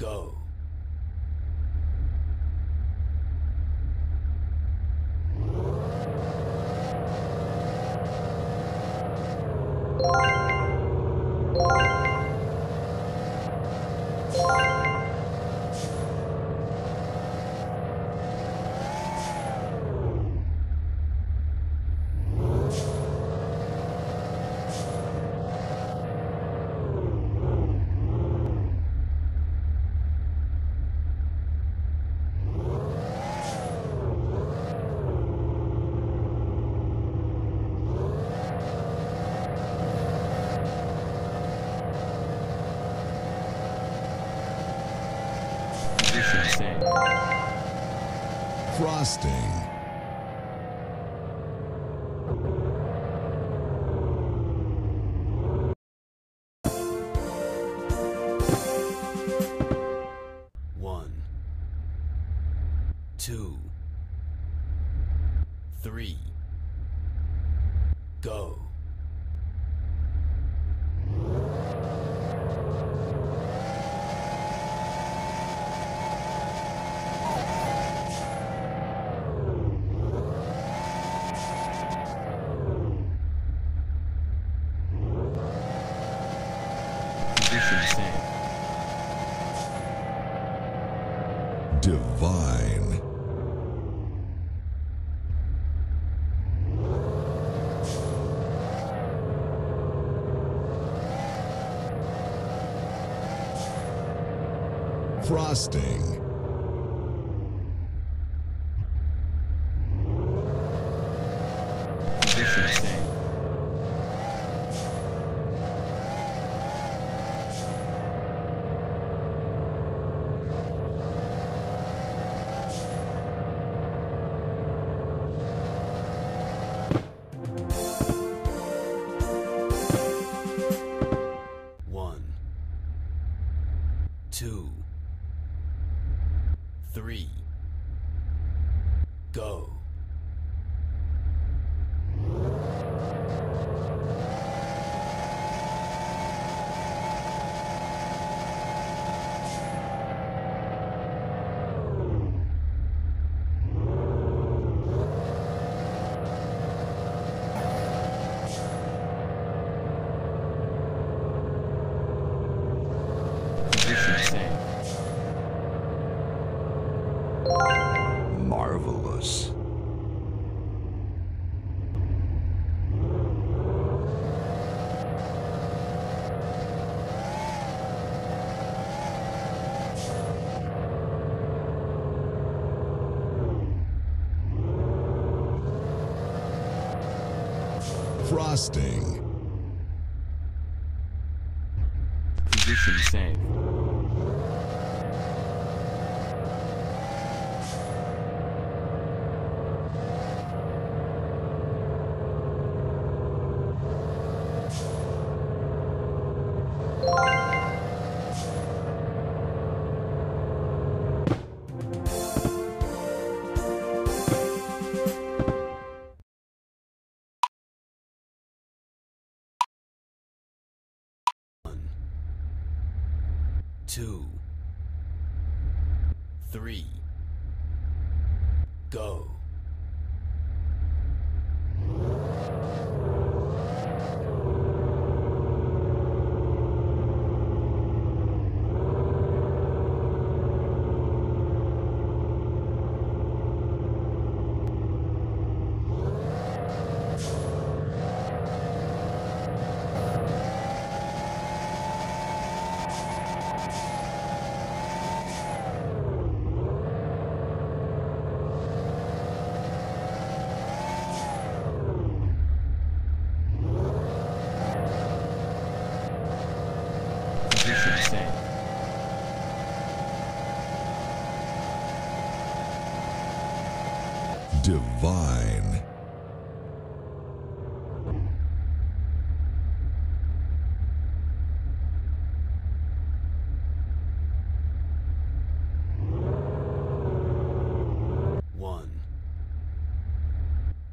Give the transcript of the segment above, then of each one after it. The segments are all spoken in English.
Go. Position saved. Frosting. Frosting. Frosting. Position saved. Two, three, go. Position saved. Divine. One,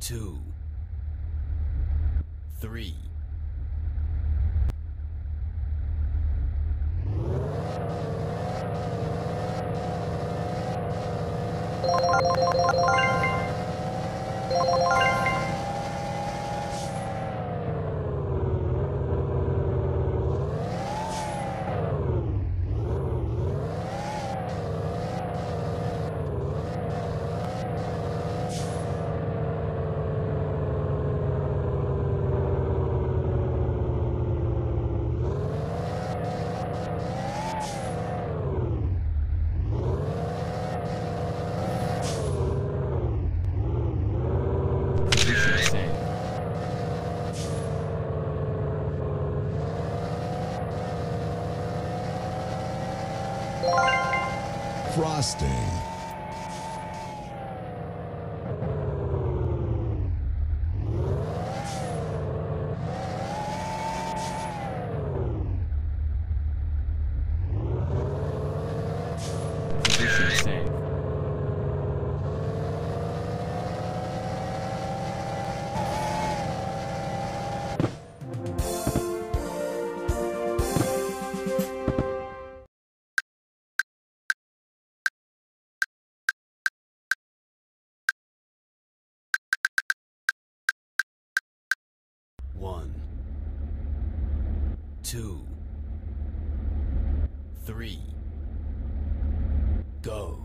two, three, Broadcasting. two, three, go.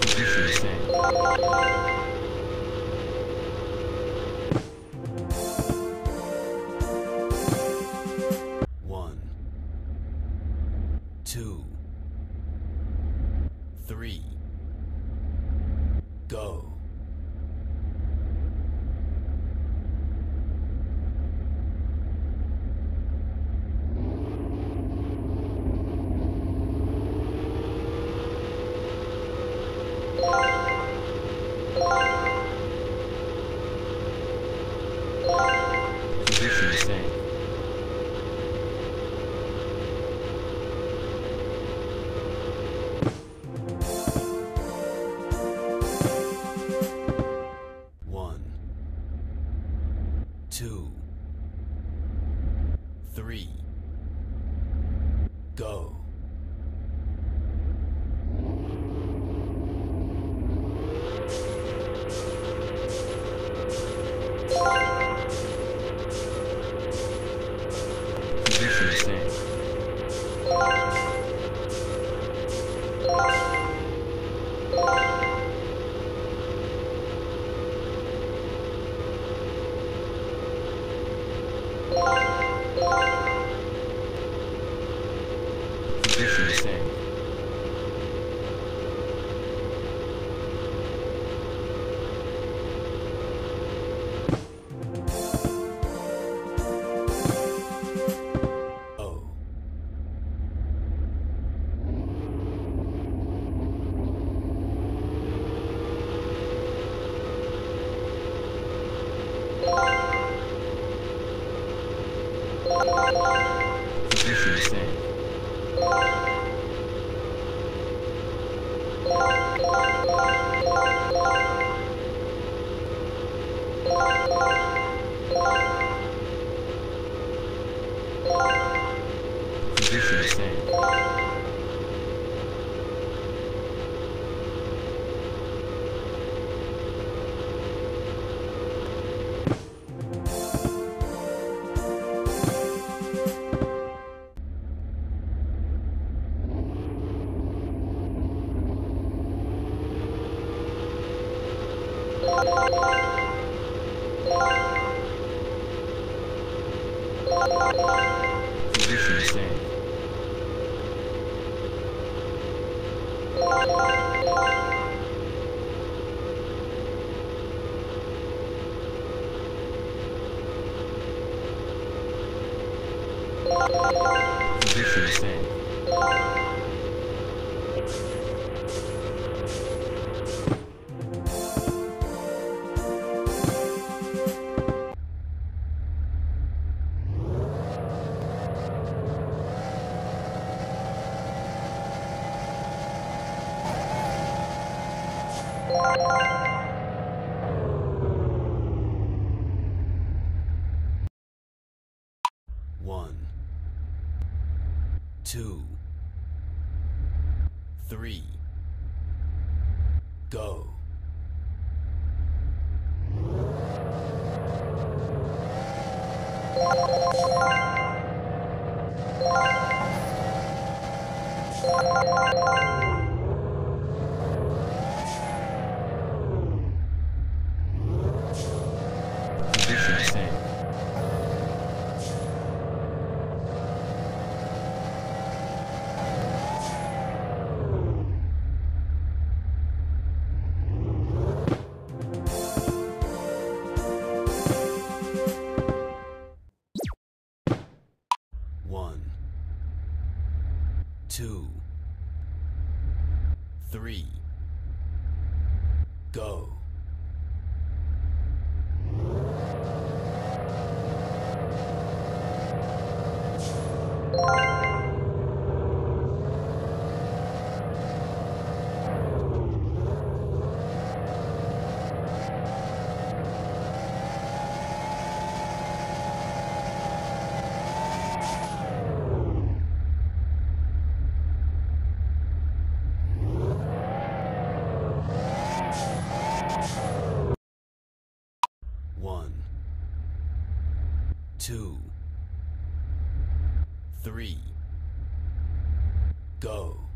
Position same. two, three, go. you go. Two, three, go. One, two, three, go.